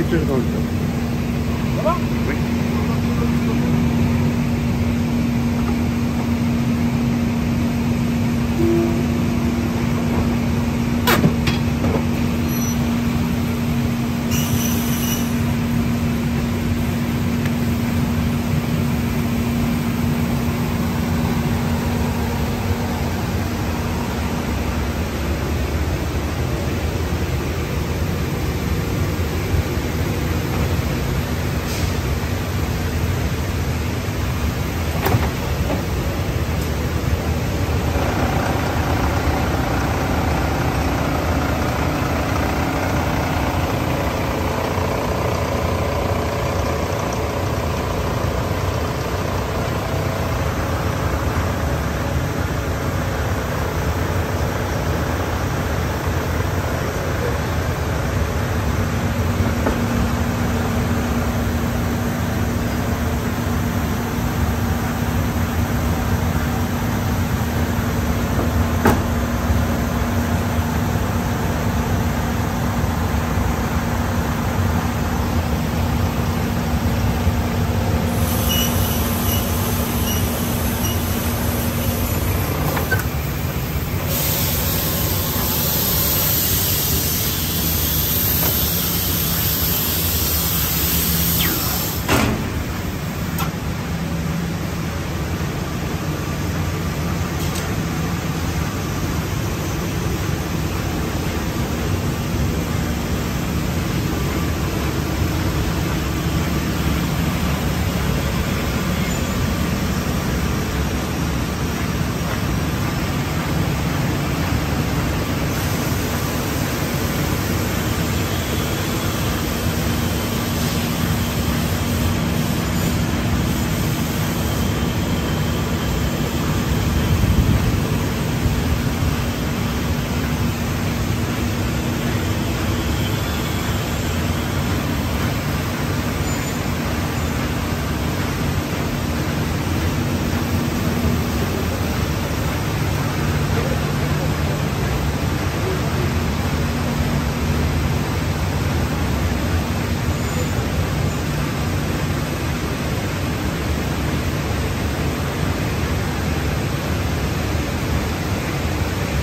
Bitte, Leute. Oder? Oui.